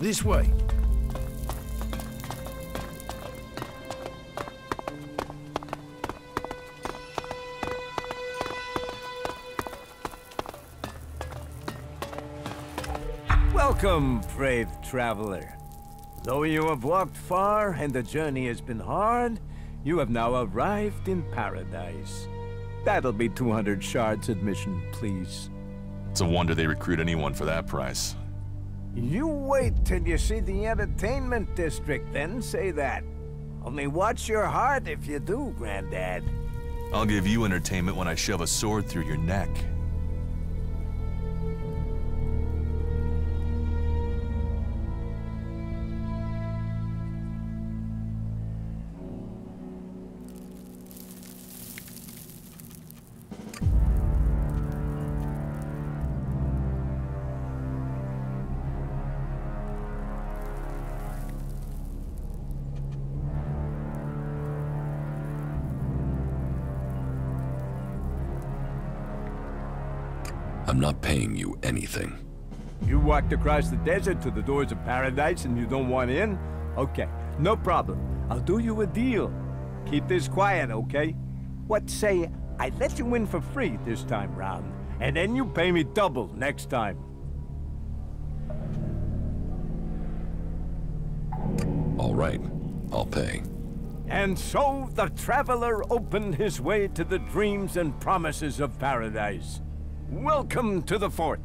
This way. Welcome, brave traveler. Though you have walked far and the journey has been hard, you have now arrived in paradise. That'll be 200 shards admission, please. It's a wonder they recruit anyone for that price. You wait till you see the entertainment district, then say that. Only watch your heart if you do, Granddad. I'll give you entertainment when I shove a sword through your neck. I'm not paying you anything. You walked across the desert to the doors of paradise and you don't want in? Okay, no problem. I'll do you a deal. Keep this quiet, okay? What say I let you in for free this time round, and then you pay me double next time. All right, I'll pay. And so the traveler opened his way to the dreams and promises of paradise. Welcome to the fort.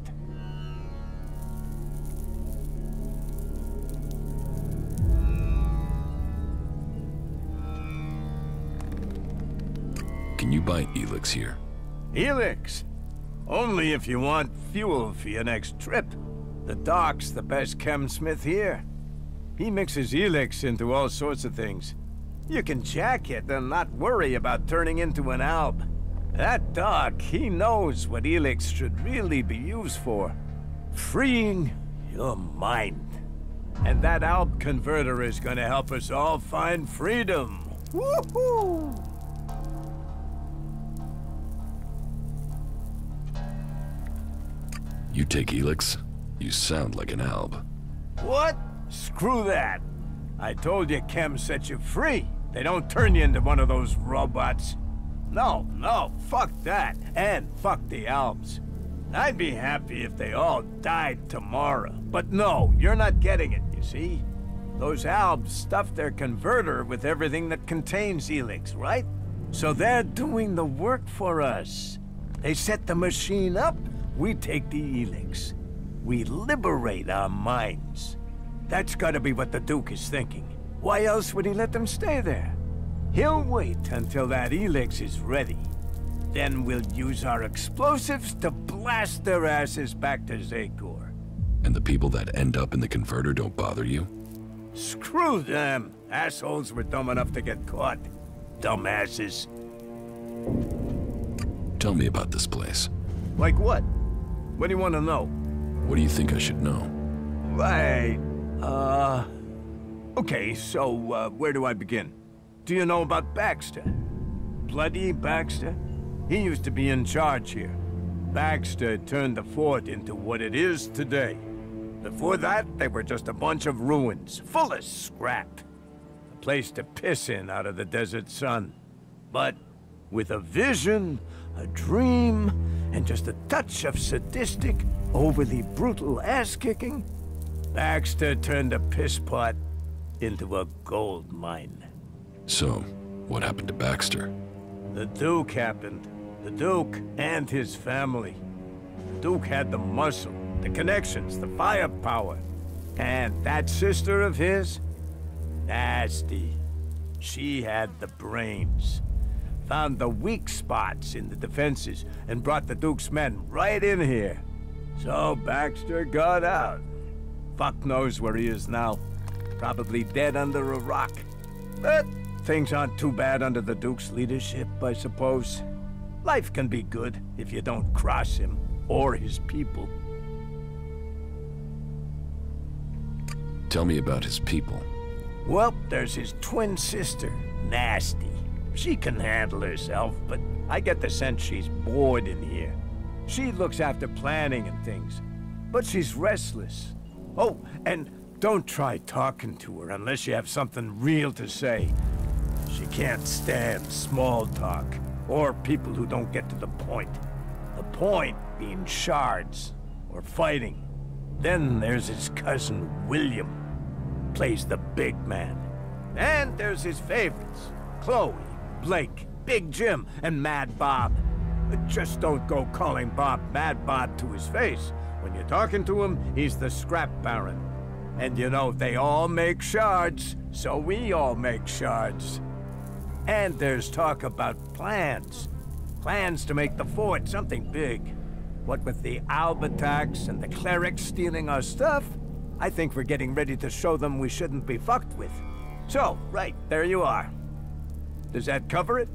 Can you buy Elex here? Elex? Only if you want fuel for your next trip. The Doc's the best chemsmith here. He mixes Elex into all sorts of things. You can jack it and not worry about turning into an alb. That Doc, he knows what Elex should really be used for. Freeing your mind. And that alb converter is gonna help us all find freedom. Woohoo! You take Elex? You sound like an alb. What? Screw that. I told you Chem set you free. They don't turn you into one of those robots. No, no, fuck that. And fuck the Albs. I'd be happy if they all died tomorrow. But no, you're not getting it, you see? Those Albs stuff their converter with everything that contains Elex, right? So they're doing the work for us. They set the machine up, we take the Elex. We liberate our minds. That's gotta be what the Duke is thinking. Why else would he let them stay there? He'll wait until that Elex is ready. Then we'll use our explosives to blast their asses back to Zakor. And the people that end up in the converter don't bother you? Screw them! Assholes were dumb enough to get caught. Dumbasses. Tell me about this place. Like what? What do you want to know? What do you think I should know? Right. Uh... Okay, so, uh, where do I begin? Do you know about Baxter? Bloody Baxter? He used to be in charge here. Baxter turned the fort into what it is today. Before that, they were just a bunch of ruins, full of scrap. A place to piss in out of the desert sun. But with a vision, a dream, and just a touch of sadistic, overly brutal ass-kicking, Baxter turned a piss pot into a gold mine. So, what happened to Baxter? The Duke happened. The Duke and his family. The Duke had the muscle, the connections, the firepower. And that sister of his? Nasty. She had the brains. Found the weak spots in the defenses and brought the Duke's men right in here. So Baxter got out. Fuck knows where he is now. Probably dead under a rock. But things aren't too bad under the Duke's leadership, I suppose. Life can be good if you don't cross him or his people. Tell me about his people. Well, there's his twin sister, Nasty. She can handle herself, but I get the sense she's bored in here. She looks after planning and things, but she's restless. Oh, and Don't try talking to her unless you have something real to say. She can't stand small talk, or people who don't get to the point. The point being shards, or fighting. Then there's his cousin William, plays the big man. And there's his favorites, Chloe, Blake, Big Jim, and Mad Bob. Just don't go calling Bob Mad Bob to his face. When you're talking to him, he's the scrap baron. And you know, they all make shards, so we all make shards. And there's talk about plans. Plans to make the fort something big. What with the Alb attacks and the clerics stealing our stuff, I think we're getting ready to show them we shouldn't be fucked with. So, right, there you are. Does that cover it?